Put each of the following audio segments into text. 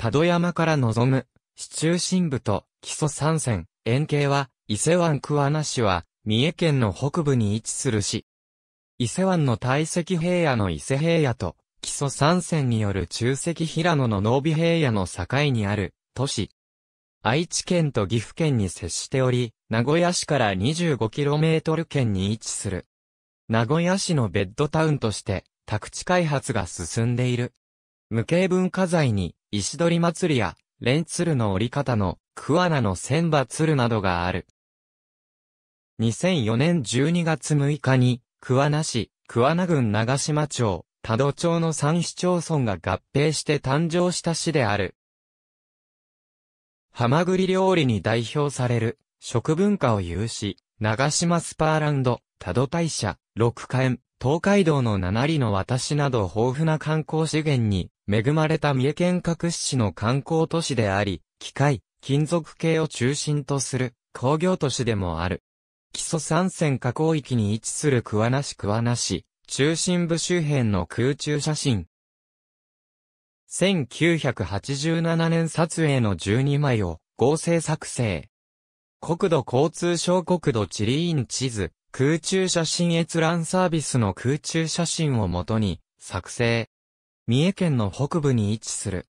多度山から望む、市中心部と基礎山線、円形は、伊勢湾桑名市は、三重県の北部に位置する市。伊勢湾の堆積平野の伊勢平野と、基礎山線による中積平野の濃尾平野の境にある都市。愛知県と岐阜県に接しており、名古屋市から 25km 圏に位置する。名古屋市のベッドタウンとして、宅地開発が進んでいる。無形文化財に、石取祭りや、レンツルの折り方の、桑名の千羽鶴などがある。2004年12月6日に、桑名市、桑名郡長島町、多度町の三市町村が合併して誕生した市である。ハマグリ料理に代表される、食文化を有し、長島スパーランド、多度大社、六花園、東海道の七里の私など豊富な観光資源に恵まれた三重県各市市の観光都市であり、機械、金属系を中心とする工業都市でもある。基礎山線河口域に位置する桑名市桑名市、中心部周辺の空中写真。1987年撮影の12枚を合成作成。国土交通省国土地理院地図、空中写真閲覧サービスの空中写真をもとに作成。三重県の北部に位置する。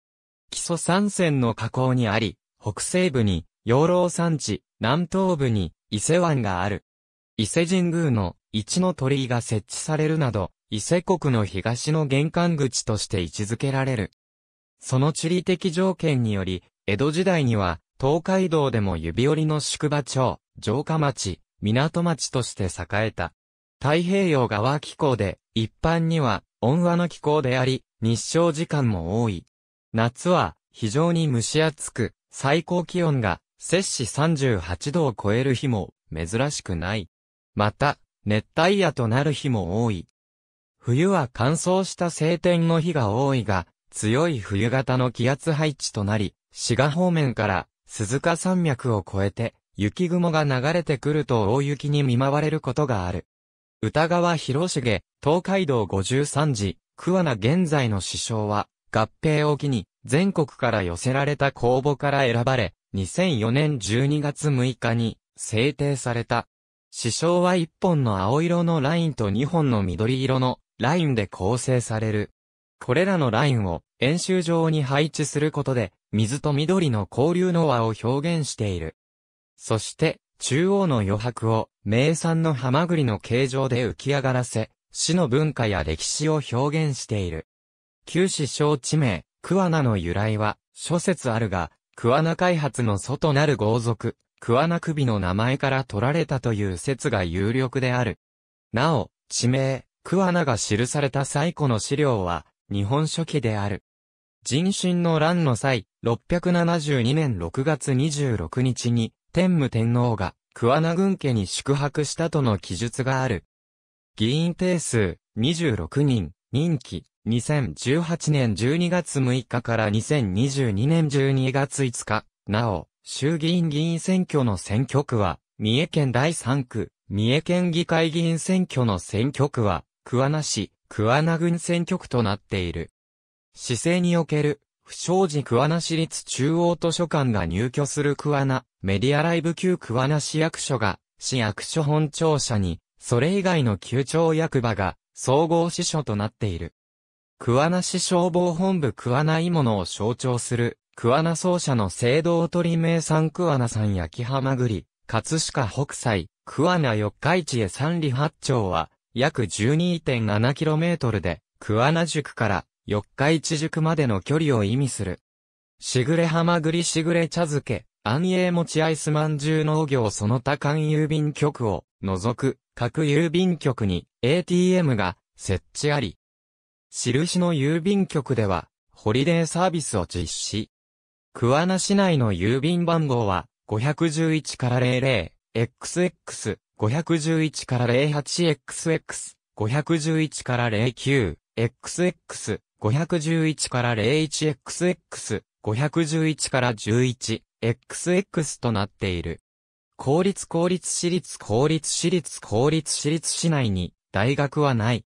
基礎山線の河口にあり、北西部に養老山地、南東部に伊勢湾がある。伊勢神宮の一の鳥居が設置されるなど、伊勢国の東の玄関口として位置づけられる。その地理的条件により、江戸時代には、東海道でも指折りの宿場町、城下町、港町として栄えた。太平洋側気候で、一般には温和な気候であり、日照時間も多い。夏は非常に蒸し暑く、最高気温が摂氏38度を超える日も珍しくない。また、熱帯夜となる日も多い。冬は乾燥した晴天の日が多いが、強い冬型の気圧配置となり、滋賀方面から鈴鹿山脈を越えて雪雲が流れてくると大雪に見舞われることがある。歌川広重、東海道53次、桑名現在の首相は、合併を機に全国から寄せられた公募から選ばれ、2004年12月6日に制定された。指称は1本の青色のラインと2本の緑色のラインで構成される。これらのラインを円周上に配置することで、水と緑の交流の輪を表現している。そして、中央の余白を名産のハマグリの形状で浮き上がらせ、市の文化や歴史を表現している。旧市小地名、桑名の由来は、諸説あるが、桑名開発の祖となる豪族、桑名首の名前から取られたという説が有力である。なお、地名、桑名が記された最古の資料は、日本書紀である。人心の乱の際、672年6月26日に、天武天皇が、桑名軍家に宿泊したとの記述がある。議員定数、26人、任期、2018年12月6日から2022年12月5日、なお、衆議院議員選挙の選挙区は、三重県第3区、三重県議会議員選挙の選挙区は、桑名市、桑名郡選挙区となっている。市政における、不祥事桑名市立中央図書館が入居する桑名、メディアライブ級桑名市役所が、市役所本庁舎に、それ以外の旧庁役場が、総合支所となっている。桑名市消防本部桑名鋳物を象徴する、桑名奏者の聖堂鳥名産桑名山焼きハマグリ、葛飾北斎、桑名四日市へ三里八丁は、約 12.7km で、桑名宿から四日市宿までの距離を意味する。しぐれはまぐりしぐれ茶漬け、安永餅アイスまんじゅう農業その他間郵便局を除く。各郵便局に ATM が設置あり。印の郵便局ではホリデーサービスを実施。桑名市内の郵便番号は511から00、XX、511から 08XX、511から09、XX、511から 01XX、511から 11XX となっている。公立公立私立公立私立公立私立市内に大学はない。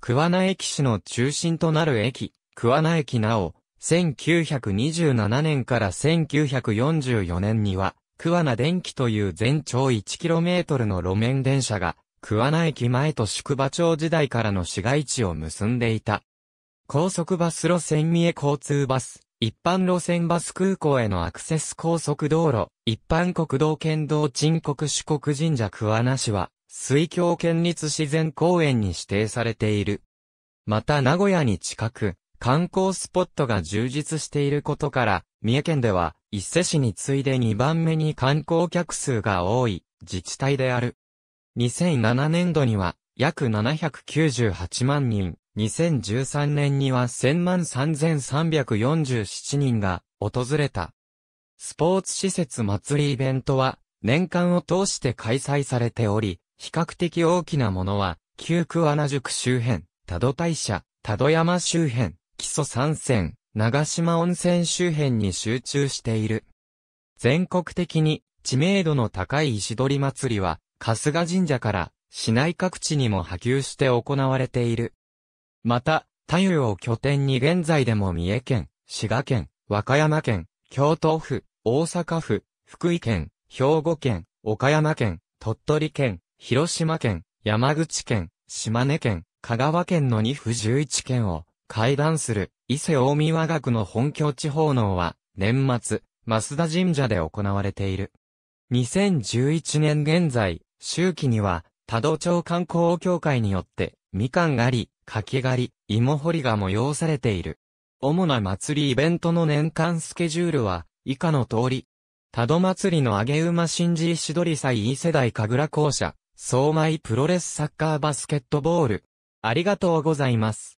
桑名駅市の中心となる駅、桑名駅なお、1927年から1944年には、桑名電気という全長 1km の路面電車が、桑名駅前と宿場町時代からの市街地を結んでいた。高速バス路線三重交通バス、一般路線バス空港へのアクセス高速道路、一般国道県道鎮国四国神社桑名市は、水郷県立自然公園に指定されている。また名古屋に近く、観光スポットが充実していることから、三重県では、伊勢市に次いで2番目に観光客数が多い自治体である。2007年度には、約798万人、2013年には1000万3347人が訪れた。スポーツ施設祭りイベントは年間を通して開催されており、比較的大きなものは、旧桑名宿周辺、多度大社、多度山周辺、基礎山線、長島温泉周辺に集中している。全国的に知名度の高い石取祭りは、春日神社から市内各地にも波及して行われている。また、太湯を拠点に現在でも三重県、滋賀県、和歌山県、京都府、大阪府、福井県、兵庫県、岡山県、鳥取県、広島県、山口県、島根県、香川県の2府11県を会談する伊勢大見和学の本拠地奉納は年末、増田神社で行われている。2011年現在、周期には多度町観光協会によってみかん狩り、柿狩り、芋掘りが催されている。主な祭りイベントの年間スケジュールは、以下の通り。多度祭りの上げ馬新寺石取祭い世代神楽校舎、相米プロレスサッカーバスケットボール。ありがとうございます。